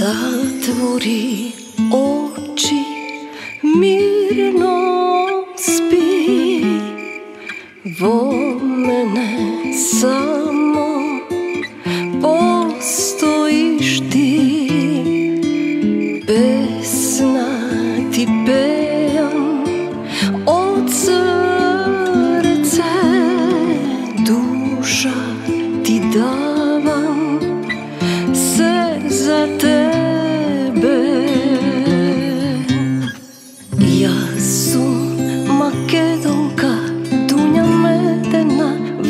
Zatvori oči, mirno spi, vo mene samo.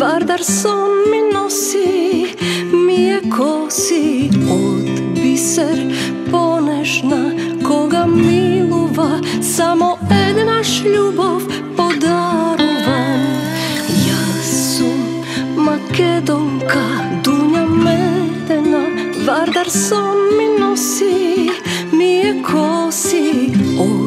Vardar som mi nosi, mi je kosi od biser ponešna, кога милува само една љубов подарувам. Јас сум македонка, дуња медена, Вардар сон ми носи, ми е коси, о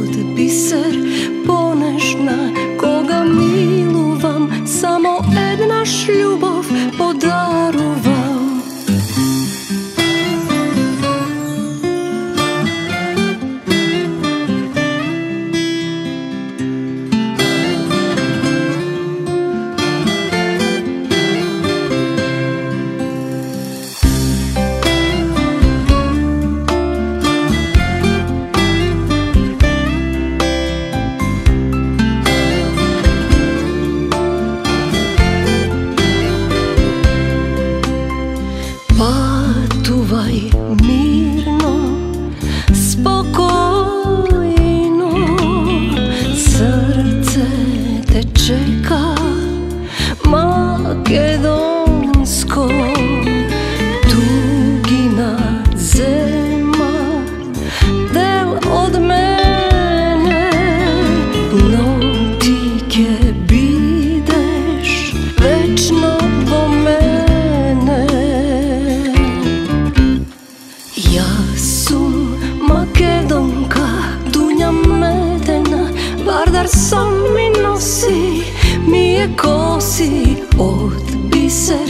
Vardar sam mi nosi, mi je kosi Od biser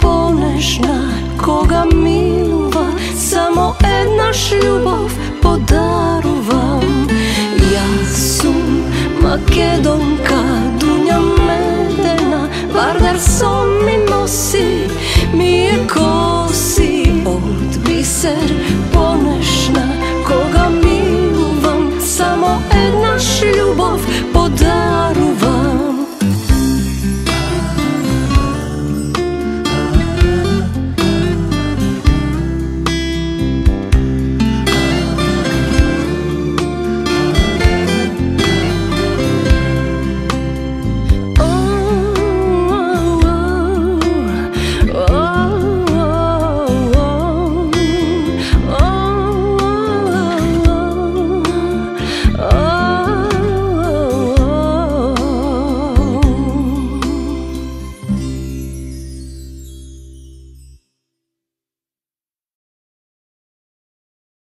ponešna, koga miluva Samo ednaš ljubov podarovam Ja sam Makedonka,